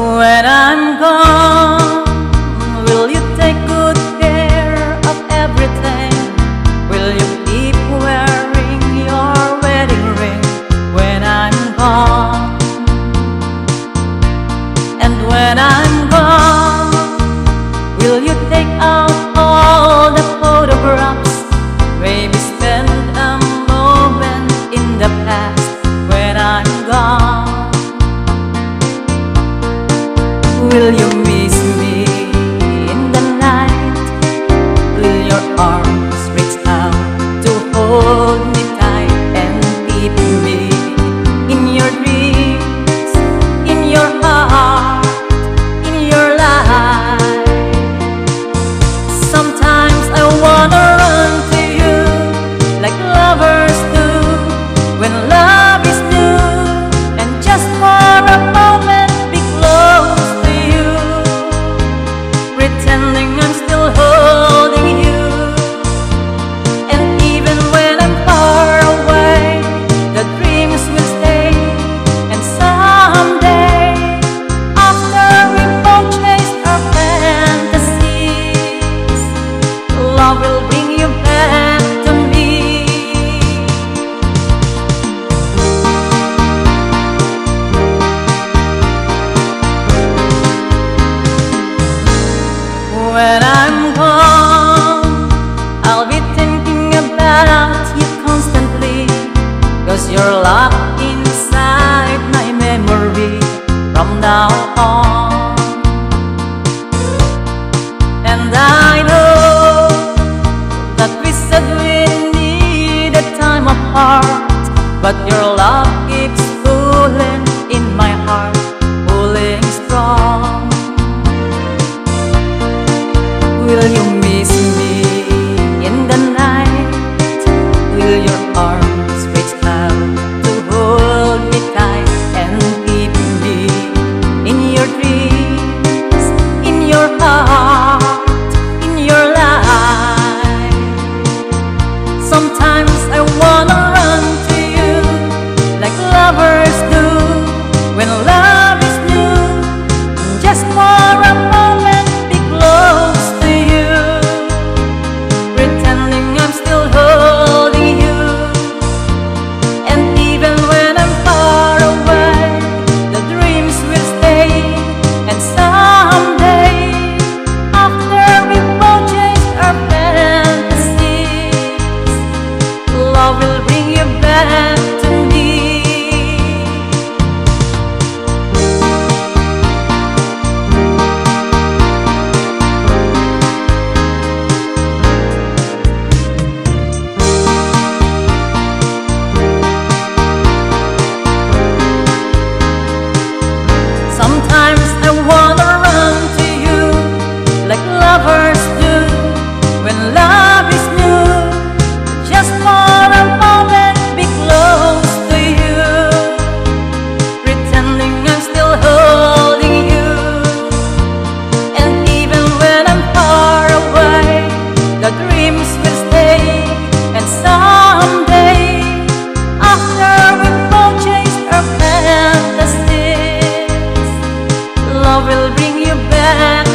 when When I'm gone, I'll be thinking about you constantly. Cause you're locked inside my memory from now on. And I heart, but your love will bring you back.